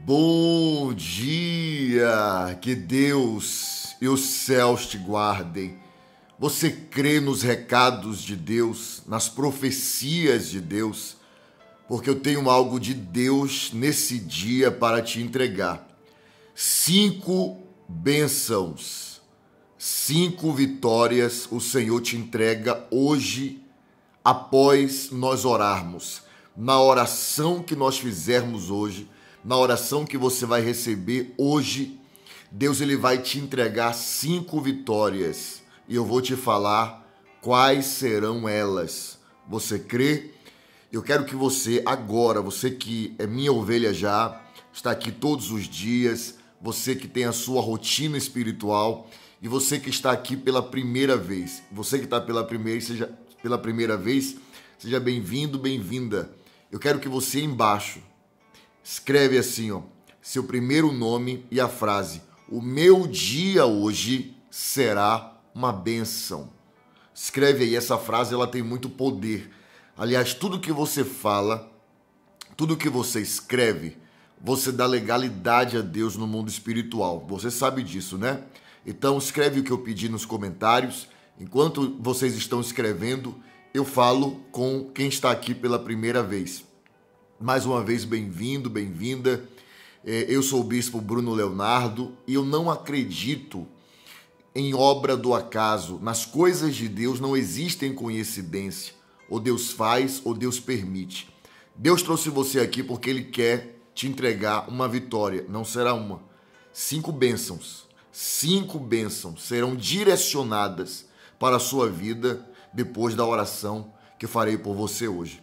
Bom dia! Que Deus e os céus te guardem. Você crê nos recados de Deus, nas profecias de Deus? Porque eu tenho algo de Deus nesse dia para te entregar. Cinco bênçãos, cinco vitórias o Senhor te entrega hoje, após nós orarmos. Na oração que nós fizermos hoje, na oração que você vai receber hoje, Deus ele vai te entregar cinco vitórias e eu vou te falar quais serão elas. Você crê? Eu quero que você agora, você que é minha ovelha já, está aqui todos os dias, você que tem a sua rotina espiritual e você que está aqui pela primeira vez. Você que está pela primeira, seja pela primeira vez, seja bem-vindo, bem-vinda. Eu quero que você embaixo escreve assim, ó, seu primeiro nome e a frase: O meu dia hoje será uma benção. Escreve aí essa frase, ela tem muito poder. Aliás, tudo que você fala, tudo que você escreve, você dá legalidade a Deus no mundo espiritual. Você sabe disso, né? Então escreve o que eu pedi nos comentários. Enquanto vocês estão escrevendo, eu falo com quem está aqui pela primeira vez. Mais uma vez, bem-vindo, bem-vinda. É, eu sou o bispo Bruno Leonardo e eu não acredito em obra do acaso. Nas coisas de Deus não existem coincidência. Ou Deus faz ou Deus permite. Deus trouxe você aqui porque Ele quer te entregar uma vitória. Não será uma. Cinco bênçãos. Cinco bênçãos serão direcionadas para a sua vida depois da oração que farei por você hoje.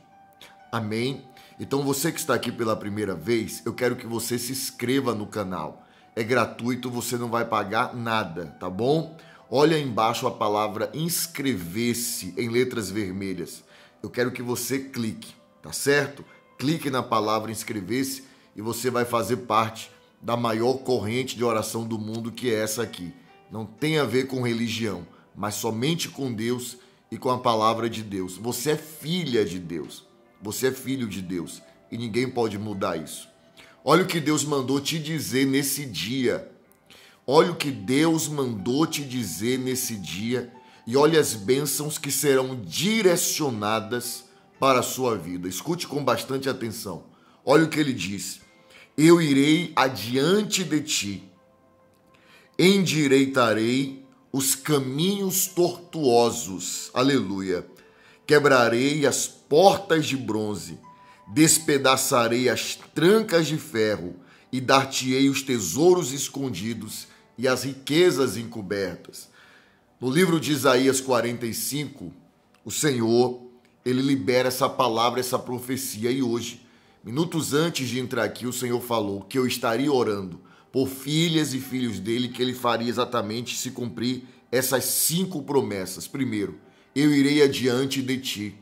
Amém. Então você que está aqui pela primeira vez, eu quero que você se inscreva no canal. É gratuito, você não vai pagar nada, tá bom? Olha embaixo a palavra inscrever-se em letras vermelhas. Eu quero que você clique, tá certo? Clique na palavra inscrever-se e você vai fazer parte da maior corrente de oração do mundo, que é essa aqui. Não tem a ver com religião, mas somente com Deus e com a palavra de Deus. Você é filha de Deus. Você é filho de Deus e ninguém pode mudar isso. Olha o que Deus mandou te dizer nesse dia. Olha o que Deus mandou te dizer nesse dia e olha as bênçãos que serão direcionadas para a sua vida. Escute com bastante atenção. Olha o que ele diz: Eu irei adiante de ti, endireitarei os caminhos tortuosos. Aleluia. Quebrarei as portas de bronze, despedaçarei as trancas de ferro e dar-te-ei os tesouros escondidos e as riquezas encobertas. No livro de Isaías 45, o Senhor, ele libera essa palavra, essa profecia e hoje, minutos antes de entrar aqui, o Senhor falou que eu estaria orando por filhas e filhos dele, que ele faria exatamente se cumprir essas cinco promessas. Primeiro, eu irei adiante de ti.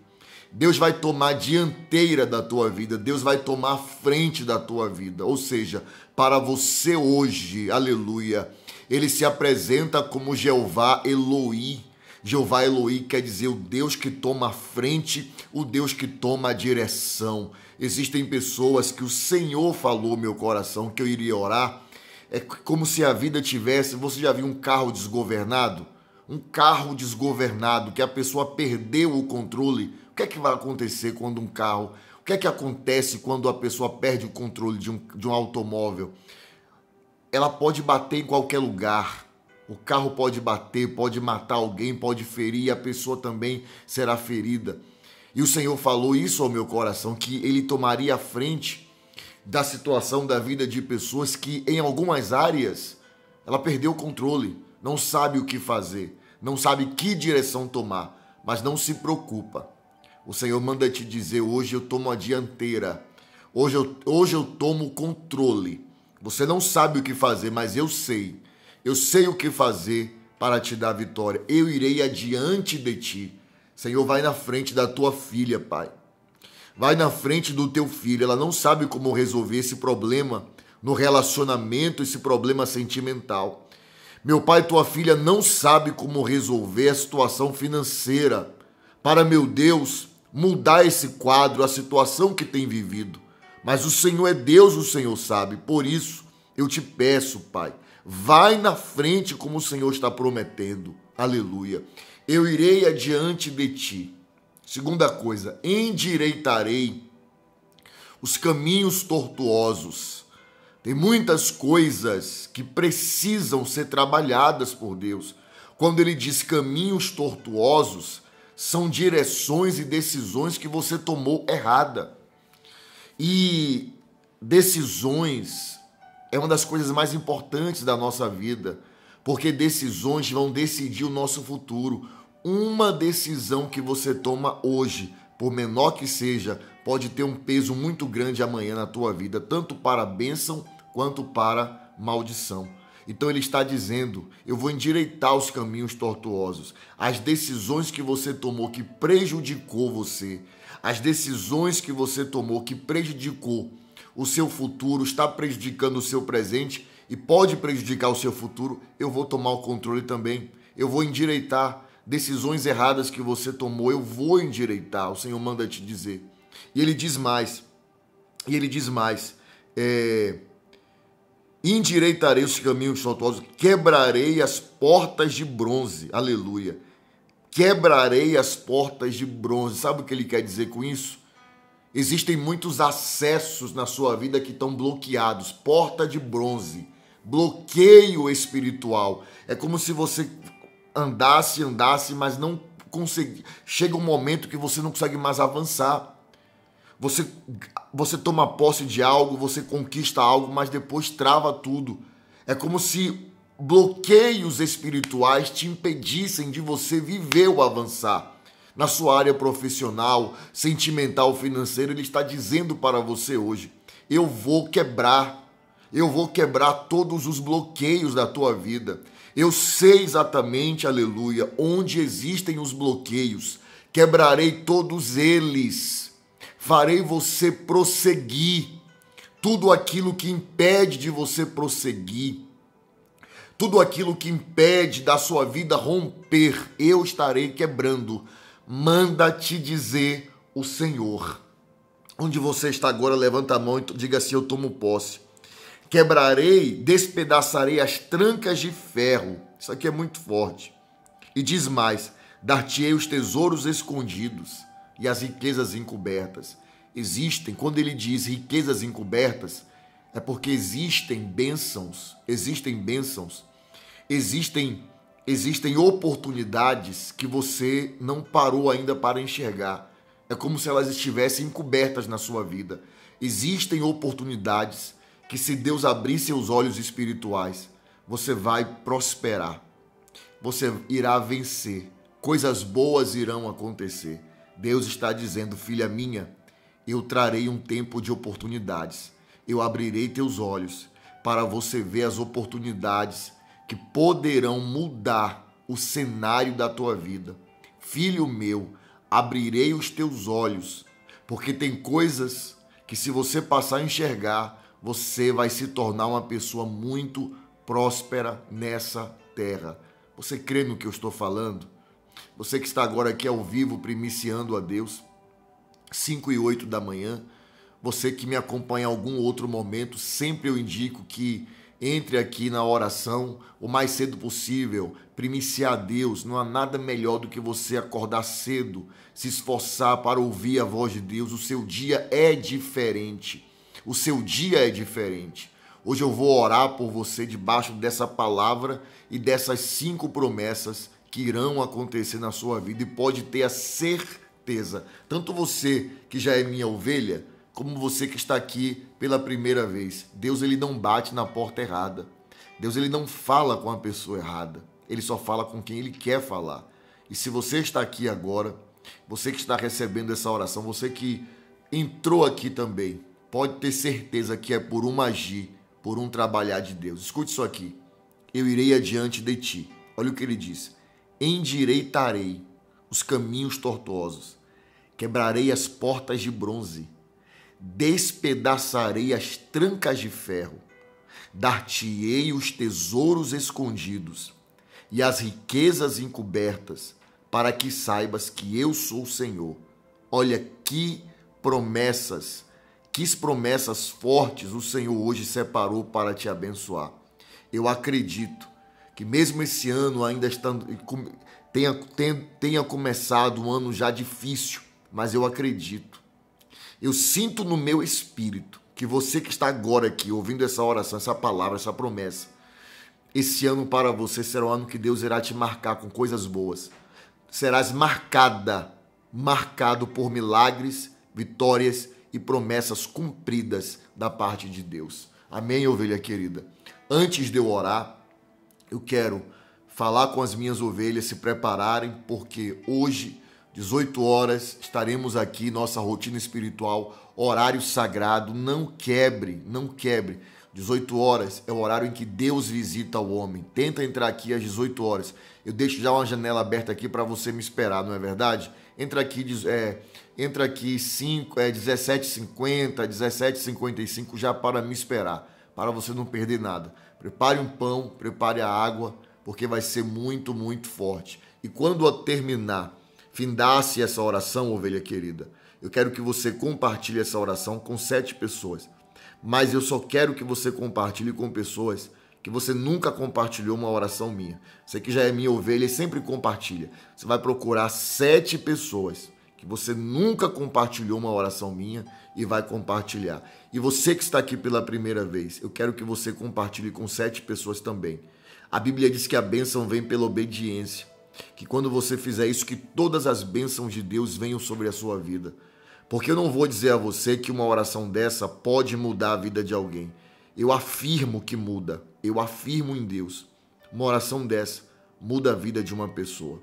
Deus vai tomar dianteira da tua vida, Deus vai tomar frente da tua vida. Ou seja, para você hoje, aleluia, ele se apresenta como Jeová Eloí. Jeová Eloí quer dizer o Deus que toma a frente, o Deus que toma a direção. Existem pessoas que o Senhor falou meu coração que eu iria orar. É como se a vida tivesse. Você já viu um carro desgovernado? Um carro desgovernado, que a pessoa perdeu o controle que é que vai acontecer quando um carro. O que é que acontece quando a pessoa perde o controle de um, de um automóvel? Ela pode bater em qualquer lugar. O carro pode bater, pode matar alguém, pode ferir, e a pessoa também será ferida. E o Senhor falou isso ao meu coração, que Ele tomaria a frente da situação da vida de pessoas que, em algumas áreas, ela perdeu o controle, não sabe o que fazer, não sabe que direção tomar, mas não se preocupa. O Senhor manda te dizer: hoje eu tomo a dianteira, hoje eu, hoje eu tomo o controle. Você não sabe o que fazer, mas eu sei. Eu sei o que fazer para te dar vitória. Eu irei adiante de ti. Senhor, vai na frente da tua filha, Pai. Vai na frente do teu filho. Ela não sabe como resolver esse problema no relacionamento, esse problema sentimental. Meu pai, tua filha não sabe como resolver a situação financeira. Para meu Deus, mudar esse quadro, a situação que tem vivido. Mas o Senhor é Deus, o Senhor sabe. Por isso, eu te peço, Pai, vai na frente como o Senhor está prometendo. Aleluia. Eu irei adiante de ti. Segunda coisa, endireitarei os caminhos tortuosos. Tem muitas coisas que precisam ser trabalhadas por Deus. Quando ele diz caminhos tortuosos, são direções e decisões que você tomou errada. E decisões é uma das coisas mais importantes da nossa vida, porque decisões vão decidir o nosso futuro. Uma decisão que você toma hoje, por menor que seja, pode ter um peso muito grande amanhã na tua vida, tanto para bênção quanto para maldição. Então ele está dizendo: eu vou endireitar os caminhos tortuosos, as decisões que você tomou que prejudicou você, as decisões que você tomou que prejudicou o seu futuro, está prejudicando o seu presente e pode prejudicar o seu futuro, eu vou tomar o controle também. Eu vou endireitar decisões erradas que você tomou, eu vou endireitar. O Senhor manda te dizer. E ele diz mais. E ele diz mais. É, endireitarei os caminhos tortuosos, quebrarei as portas de bronze. Aleluia. Quebrarei as portas de bronze. Sabe o que ele quer dizer com isso? Existem muitos acessos na sua vida que estão bloqueados. Porta de bronze. Bloqueio espiritual. É como se você andasse, andasse, mas não conseguir. Chega um momento que você não consegue mais avançar. Você, você toma posse de algo, você conquista algo, mas depois trava tudo. É como se bloqueios espirituais te impedissem de você viver ou avançar. Na sua área profissional, sentimental, financeira, ele está dizendo para você hoje: eu vou quebrar, eu vou quebrar todos os bloqueios da tua vida. Eu sei exatamente, aleluia, onde existem os bloqueios. Quebrarei todos eles farei você prosseguir. Tudo aquilo que impede de você prosseguir, tudo aquilo que impede da sua vida romper, eu estarei quebrando. Manda te dizer o Senhor. Onde você está agora, levanta a mão e diga assim: Eu tomo posse. Quebrarei, despedaçarei as trancas de ferro. Isso aqui é muito forte. E diz mais: Dar-te-ei os tesouros escondidos e as riquezas encobertas. Existem, quando ele diz riquezas encobertas, é porque existem bênçãos, existem bênçãos, existem existem oportunidades que você não parou ainda para enxergar. É como se elas estivessem encobertas na sua vida. Existem oportunidades que se Deus abrir seus olhos espirituais, você vai prosperar. Você irá vencer. Coisas boas irão acontecer. Deus está dizendo, filha minha, eu trarei um tempo de oportunidades. Eu abrirei teus olhos para você ver as oportunidades que poderão mudar o cenário da tua vida. Filho meu, abrirei os teus olhos, porque tem coisas que se você passar a enxergar, você vai se tornar uma pessoa muito próspera nessa terra. Você crê no que eu estou falando? Você que está agora aqui ao vivo, primiciando a Deus, 5 e 8 da manhã. Você que me acompanha em algum outro momento, sempre eu indico que entre aqui na oração o mais cedo possível, primiciar a Deus. Não há nada melhor do que você acordar cedo, se esforçar para ouvir a voz de Deus. O seu dia é diferente. O seu dia é diferente. Hoje eu vou orar por você debaixo dessa palavra e dessas cinco promessas que irão acontecer na sua vida e pode ter a certeza, tanto você que já é minha ovelha, como você que está aqui pela primeira vez. Deus ele não bate na porta errada. Deus ele não fala com a pessoa errada. Ele só fala com quem ele quer falar. E se você está aqui agora, você que está recebendo essa oração, você que entrou aqui também, pode ter certeza que é por um agir, por um trabalhar de Deus. Escute isso aqui. Eu irei adiante de ti. Olha o que ele diz endireitarei os caminhos tortuosos, quebrarei as portas de bronze, despedaçarei as trancas de ferro, dar-te-ei os tesouros escondidos e as riquezas encobertas, para que saibas que eu sou o Senhor. Olha que promessas, que promessas fortes o Senhor hoje separou para te abençoar. Eu acredito que mesmo esse ano ainda estando, tenha, tenha, tenha começado um ano já difícil, mas eu acredito. Eu sinto no meu espírito que você que está agora aqui ouvindo essa oração, essa palavra, essa promessa, esse ano para você será o ano que Deus irá te marcar com coisas boas. Serás marcada, marcado por milagres, vitórias e promessas cumpridas da parte de Deus. Amém, ovelha querida. Antes de eu orar, eu quero falar com as minhas ovelhas se prepararem, porque hoje, 18 horas, estaremos aqui, nossa rotina espiritual, horário sagrado. Não quebre, não quebre. 18 horas é o horário em que Deus visita o homem. Tenta entrar aqui às 18 horas. Eu deixo já uma janela aberta aqui para você me esperar, não é verdade? Entra aqui, é, entra aqui 5, é 17h50, 17h55 já para me esperar, para você não perder nada. Prepare um pão, prepare a água, porque vai ser muito, muito forte. E quando terminar, findasse essa oração, ovelha querida, eu quero que você compartilhe essa oração com sete pessoas. Mas eu só quero que você compartilhe com pessoas que você nunca compartilhou uma oração minha. Você que já é minha ovelha e sempre compartilha. Você vai procurar sete pessoas que você nunca compartilhou uma oração minha e vai compartilhar. E você que está aqui pela primeira vez, eu quero que você compartilhe com sete pessoas também. A Bíblia diz que a bênção vem pela obediência. Que quando você fizer isso, que todas as bênçãos de Deus venham sobre a sua vida. Porque eu não vou dizer a você que uma oração dessa pode mudar a vida de alguém. Eu afirmo que muda. Eu afirmo em Deus. Uma oração dessa muda a vida de uma pessoa.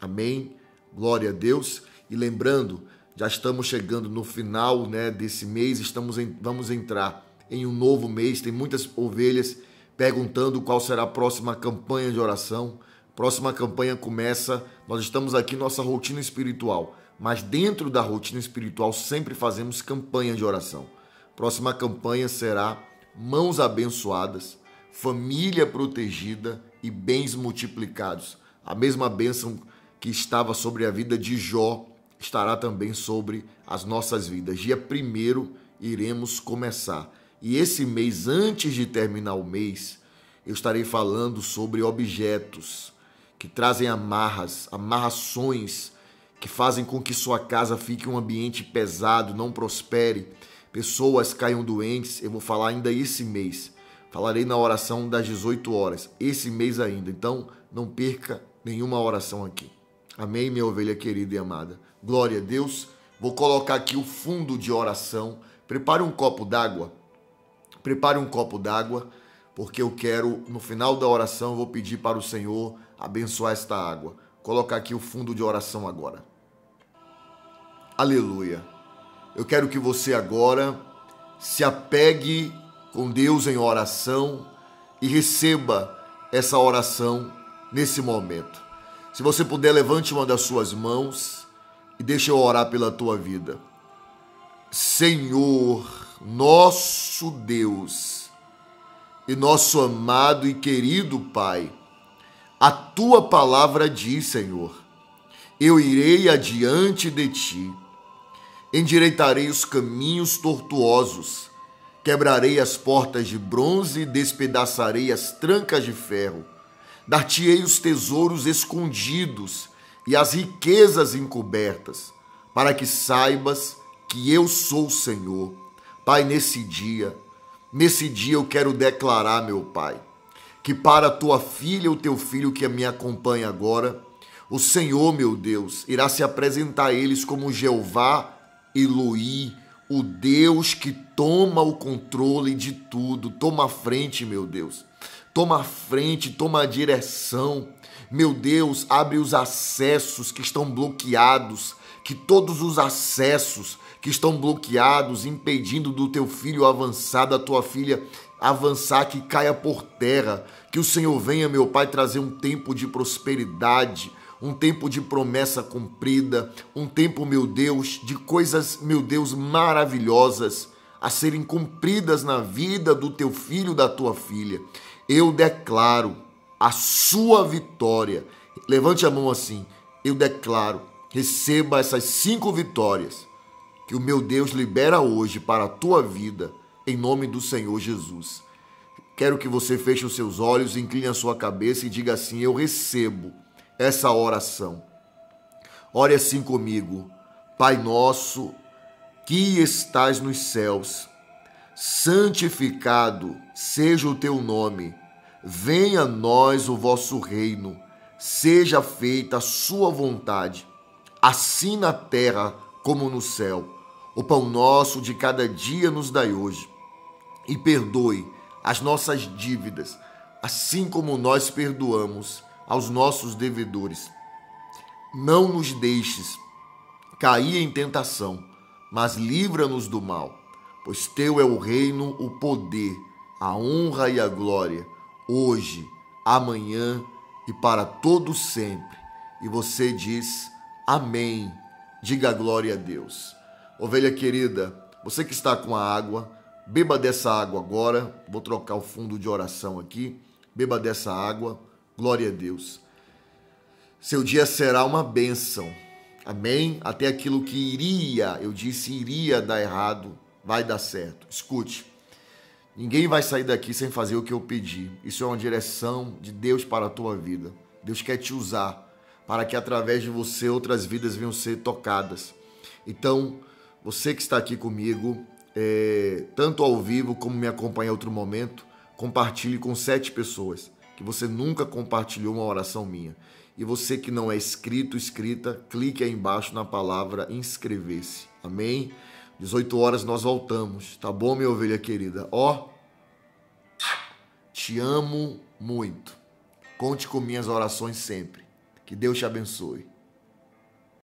Amém? Glória a Deus. E lembrando, já estamos chegando no final né, desse mês, estamos em, vamos entrar em um novo mês. Tem muitas ovelhas perguntando qual será a próxima campanha de oração. Próxima campanha começa, nós estamos aqui nossa rotina espiritual, mas dentro da rotina espiritual sempre fazemos campanha de oração. Próxima campanha será mãos abençoadas, família protegida e bens multiplicados. A mesma bênção que estava sobre a vida de Jó estará também sobre as nossas vidas. Dia primeiro iremos começar. E esse mês, antes de terminar o mês, eu estarei falando sobre objetos que trazem amarras, amarrações que fazem com que sua casa fique um ambiente pesado, não prospere, pessoas caiam doentes. Eu vou falar ainda esse mês. Falarei na oração das 18 horas, esse mês ainda. Então, não perca nenhuma oração aqui. Amém, minha ovelha querida e amada. Glória a Deus. Vou colocar aqui o fundo de oração. Prepare um copo d'água Prepare um copo d'água, porque eu quero, no final da oração, eu vou pedir para o Senhor abençoar esta água. Colocar aqui o fundo de oração agora. Aleluia. Eu quero que você agora se apegue com Deus em oração e receba essa oração nesse momento. Se você puder, levante uma das suas mãos e deixe eu orar pela tua vida. Senhor, nosso Deus e nosso amado e querido Pai, a tua palavra diz, Senhor, eu irei adiante de ti, endireitarei os caminhos tortuosos, quebrarei as portas de bronze e despedaçarei as trancas de ferro, dar-te-ei os tesouros escondidos e as riquezas encobertas, para que saibas que eu sou o Senhor Pai, nesse dia, nesse dia eu quero declarar, meu Pai, que para tua filha ou teu filho que me acompanha agora, o Senhor, meu Deus, irá se apresentar a eles como Jeová Eloí, o Deus que toma o controle de tudo, toma a frente, meu Deus. Toma a frente, toma a direção. Meu Deus, abre os acessos que estão bloqueados, que todos os acessos que estão bloqueados, impedindo do teu filho avançar, da tua filha avançar, que caia por terra. Que o Senhor venha, meu Pai, trazer um tempo de prosperidade, um tempo de promessa cumprida, um tempo, meu Deus, de coisas, meu Deus, maravilhosas a serem cumpridas na vida do teu filho, da tua filha. Eu declaro a sua vitória. Levante a mão assim. Eu declaro, receba essas cinco vitórias que o meu Deus libera hoje para a tua vida, em nome do Senhor Jesus. Quero que você feche os seus olhos, incline a sua cabeça e diga assim: Eu recebo essa oração. Ore assim comigo. Pai nosso, que estás nos céus, santificado seja o teu nome. Venha a nós o vosso reino. Seja feita a sua vontade, assim na terra como no céu. O pão nosso de cada dia nos dai hoje. E perdoe as nossas dívidas, assim como nós perdoamos aos nossos devedores. Não nos deixes cair em tentação, mas livra-nos do mal, pois teu é o reino, o poder, a honra e a glória, hoje, amanhã e para todo sempre. E você diz: Amém. Diga glória a Deus. Ovelha querida, você que está com a água, beba dessa água agora. Vou trocar o fundo de oração aqui. Beba dessa água. Glória a Deus. Seu dia será uma bênção. Amém? Até aquilo que iria, eu disse iria dar errado, vai dar certo. Escute. Ninguém vai sair daqui sem fazer o que eu pedi. Isso é uma direção de Deus para a tua vida. Deus quer te usar para que através de você outras vidas venham ser tocadas. Então, você que está aqui comigo, é, tanto ao vivo como me acompanha em outro momento, compartilhe com sete pessoas que você nunca compartilhou uma oração minha. E você que não é inscrito, inscrita, clique aí embaixo na palavra inscrever-se. Amém? 18 horas nós voltamos, tá bom, minha ovelha querida? Ó, te amo muito. Conte com minhas orações sempre. Que Deus te abençoe.